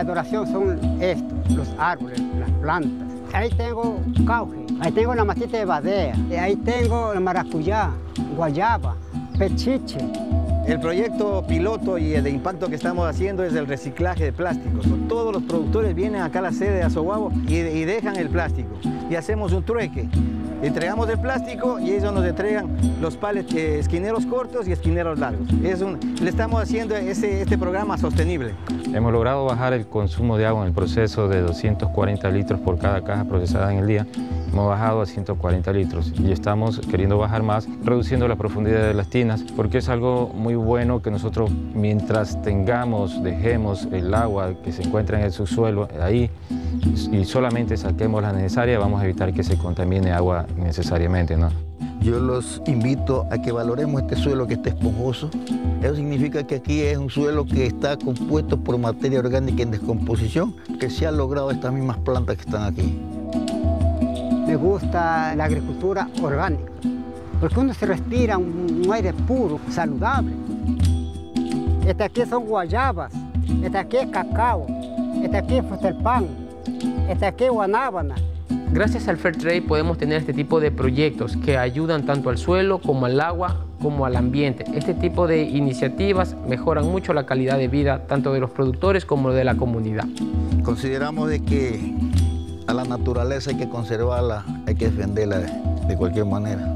adoración son estos, los árboles, las plantas. Ahí tengo cauge, ahí tengo la matita de badea, ahí tengo el maracuyá, guayaba, pechiche. El proyecto piloto y de impacto que estamos haciendo es el reciclaje de plásticos. Todos los productores vienen acá a la sede de Azoguabo y, y dejan el plástico y hacemos un trueque. Entregamos el plástico y ellos nos entregan los palets eh, esquineros cortos y esquineros largos. Es un, le estamos haciendo ese, este programa sostenible. Hemos logrado bajar el consumo de agua en el proceso de 240 litros por cada caja procesada en el día. Hemos bajado a 140 litros y estamos queriendo bajar más, reduciendo la profundidad de las tinas, porque es algo muy bueno que nosotros mientras tengamos, dejemos el agua que se encuentra en el subsuelo ahí y solamente saquemos la necesaria, vamos a evitar que se contamine agua necesariamente. ¿no? Yo los invito a que valoremos este suelo que está esponjoso. Eso significa que aquí es un suelo que está compuesto por materia orgánica en descomposición, que se ha logrado estas mismas plantas que están aquí. Me gusta la agricultura orgánica, porque uno se respira un, un aire puro, saludable. Este aquí son guayabas, este aquí es cacao, este aquí es pan, este aquí es guanábana, Gracias al Fair Trade podemos tener este tipo de proyectos que ayudan tanto al suelo como al agua como al ambiente. Este tipo de iniciativas mejoran mucho la calidad de vida tanto de los productores como de la comunidad. Consideramos de que a la naturaleza hay que conservarla, hay que defenderla de cualquier manera.